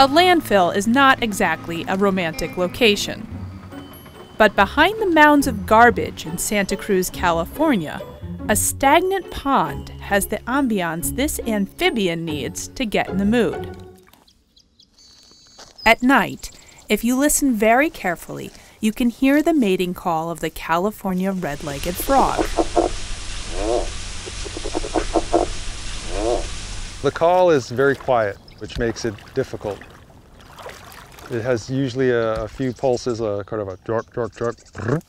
A landfill is not exactly a romantic location. But behind the mounds of garbage in Santa Cruz, California, a stagnant pond has the ambiance this amphibian needs to get in the mood. At night, if you listen very carefully, you can hear the mating call of the California red legged frog. The call is very quiet, which makes it difficult. It has usually a, a few pulses, a kind of a jork, jork, jork.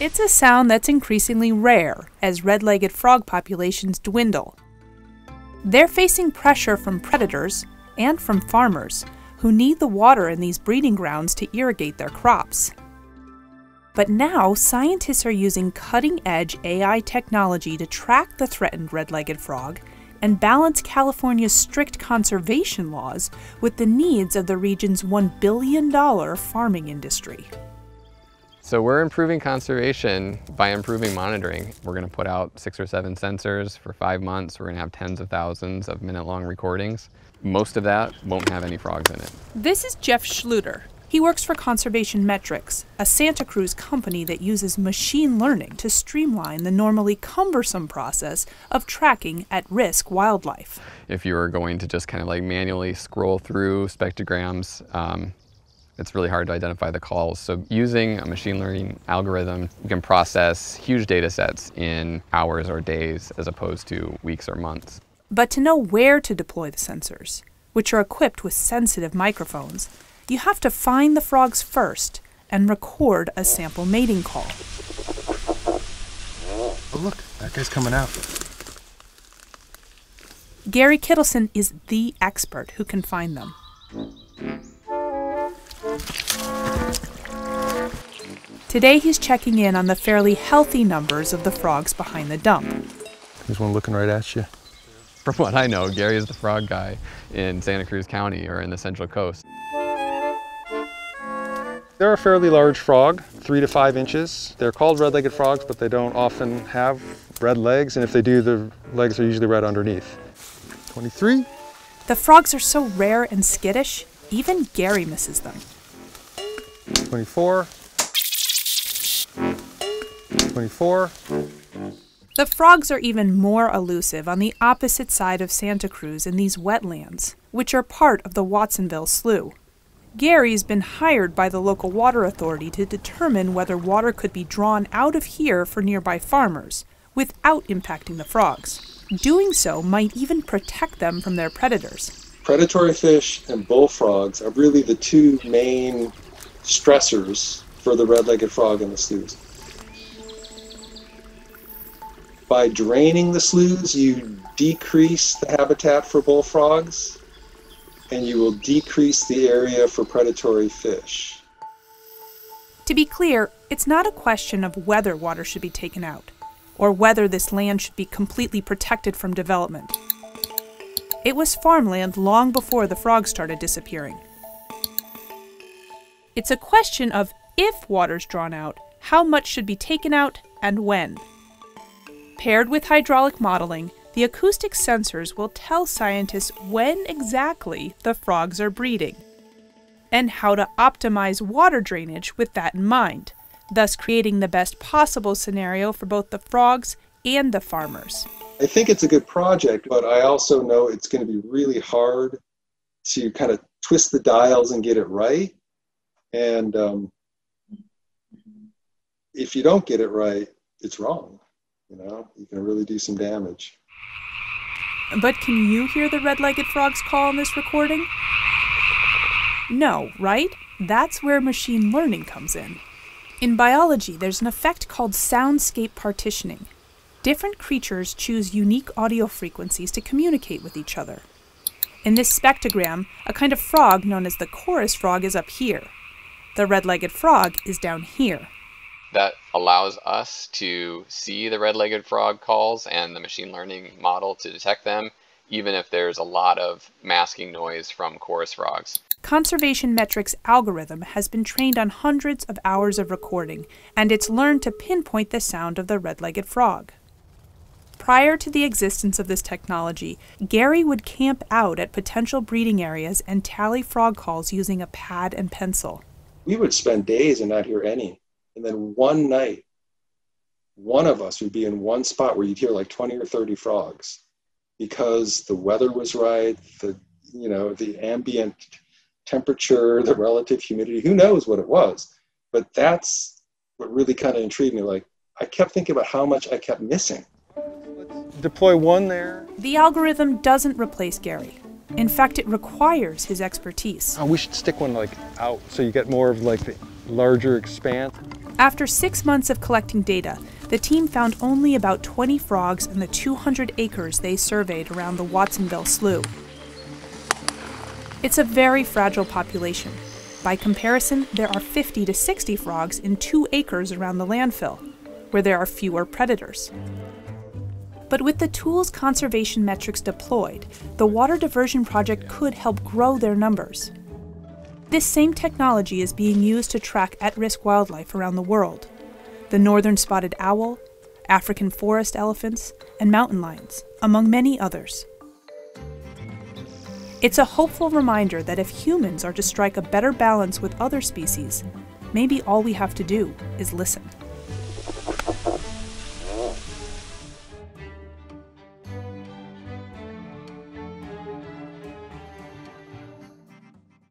It's a sound that's increasingly rare as red legged frog populations dwindle. They're facing pressure from predators and from farmers who need the water in these breeding grounds to irrigate their crops. But now, scientists are using cutting edge AI technology to track the threatened red legged frog and balance California's strict conservation laws with the needs of the region's $1 billion farming industry. So we're improving conservation by improving monitoring. We're going to put out six or seven sensors for five months. We're going to have tens of thousands of minute-long recordings. Most of that won't have any frogs in it. This is Jeff Schluter. He works for Conservation Metrics, a Santa Cruz company that uses machine learning to streamline the normally cumbersome process of tracking at-risk wildlife. If you were going to just kind of like manually scroll through spectrograms, um, it's really hard to identify the calls. So using a machine learning algorithm, you can process huge data sets in hours or days as opposed to weeks or months. But to know where to deploy the sensors, which are equipped with sensitive microphones, you have to find the frogs first and record a sample mating call. Oh, look, that guy's coming out. Gary Kittleson is the expert who can find them. Today he's checking in on the fairly healthy numbers of the frogs behind the dump. There's one looking right at you. From what I know, Gary is the frog guy in Santa Cruz County or in the Central Coast. They're a fairly large frog, three to five inches. They're called red-legged frogs, but they don't often have red legs, and if they do, the legs are usually red underneath. 23. The frogs are so rare and skittish, even Gary misses them. 24. 24. The frogs are even more elusive on the opposite side of Santa Cruz in these wetlands, which are part of the Watsonville Slough. Gary's been hired by the local water authority to determine whether water could be drawn out of here for nearby farmers without impacting the frogs. Doing so might even protect them from their predators. Predatory fish and bullfrogs are really the two main stressors for the red-legged frog in the sloughs. By draining the sloughs, you decrease the habitat for bullfrogs and you will decrease the area for predatory fish. To be clear, it's not a question of whether water should be taken out or whether this land should be completely protected from development. It was farmland long before the frogs started disappearing. It's a question of if water's drawn out, how much should be taken out and when. Paired with hydraulic modeling, the acoustic sensors will tell scientists when exactly the frogs are breeding and how to optimize water drainage with that in mind, thus creating the best possible scenario for both the frogs and the farmers. I think it's a good project, but I also know it's going to be really hard to kind of twist the dials and get it right. And um, if you don't get it right, it's wrong. You know, you can really do some damage. But can you hear the red legged frog's call in this recording? No, right? That's where machine learning comes in. In biology, there's an effect called soundscape partitioning. Different creatures choose unique audio frequencies to communicate with each other. In this spectrogram, a kind of frog known as the chorus frog is up here. The red legged frog is down here. That allows us to see the red legged frog calls and the machine learning model to detect them, even if there's a lot of masking noise from chorus frogs. Conservation Metrics algorithm has been trained on hundreds of hours of recording, and it's learned to pinpoint the sound of the red legged frog. Prior to the existence of this technology, Gary would camp out at potential breeding areas and tally frog calls using a pad and pencil. We would spend days and not hear any. And then one night, one of us would be in one spot where you'd hear like 20 or 30 frogs because the weather was right, the you know, the ambient temperature, the relative humidity, who knows what it was. But that's what really kind of intrigued me. Like I kept thinking about how much I kept missing. Deploy one there. The algorithm doesn't replace Gary. In fact, it requires his expertise. Oh, we should stick one like out so you get more of like the larger expanse. After six months of collecting data, the team found only about 20 frogs in the 200 acres they surveyed around the Watsonville Slough. It's a very fragile population. By comparison, there are 50 to 60 frogs in two acres around the landfill, where there are fewer predators. But with the tools conservation metrics deployed, the water diversion project could help grow their numbers. This same technology is being used to track at risk wildlife around the world the northern spotted owl, African forest elephants, and mountain lions, among many others. It's a hopeful reminder that if humans are to strike a better balance with other species, maybe all we have to do is listen.